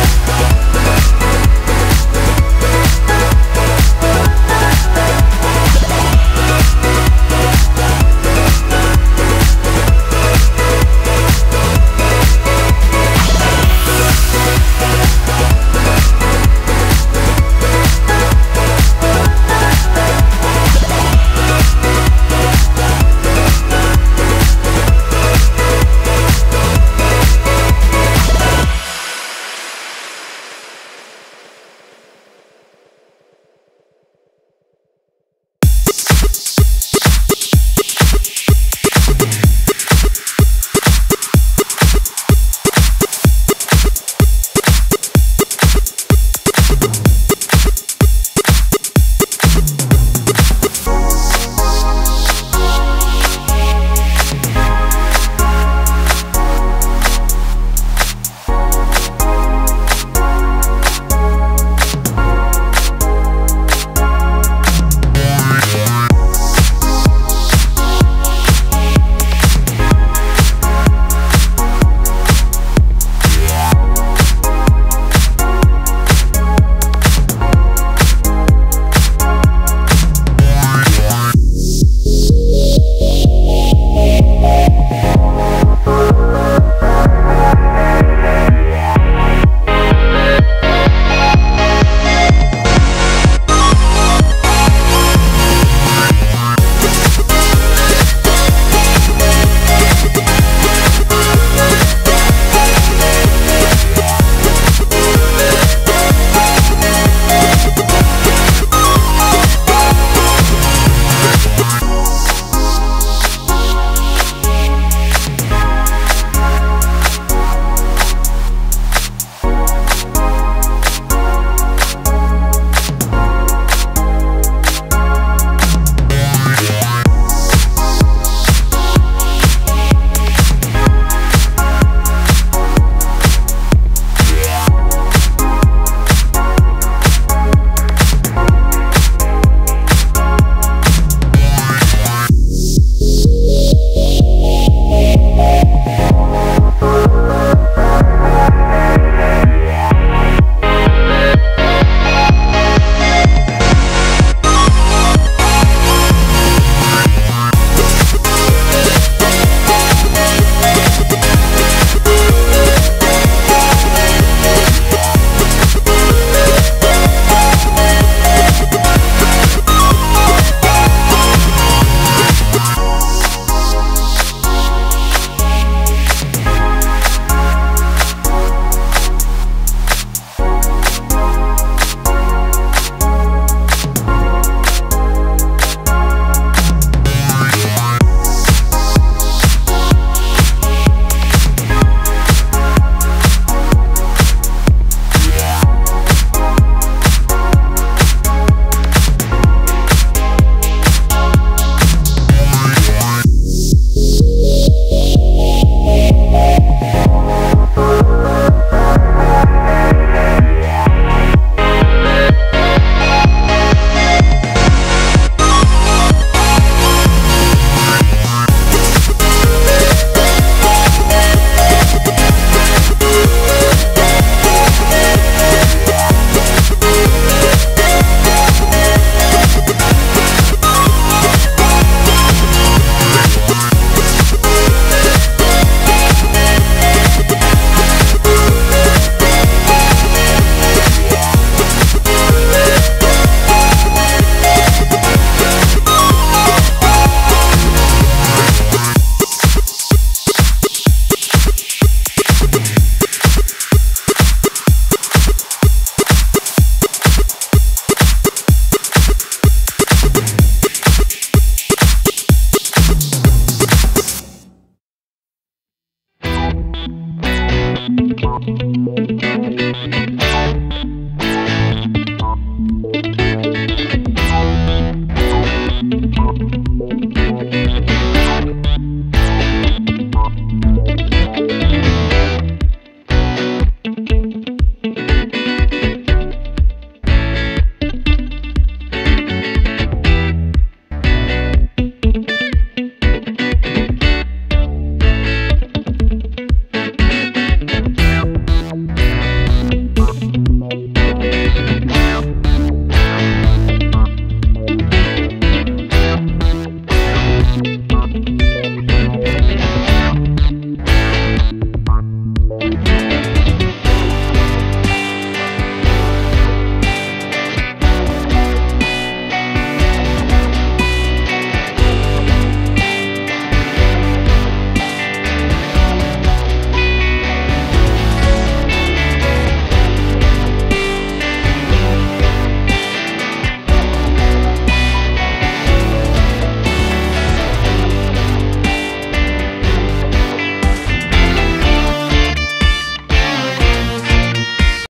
Bye.